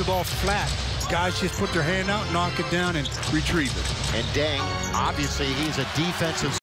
the ball flat. Guys just put their hand out, knock it down, and retrieve it. And dang, obviously, he's a defensive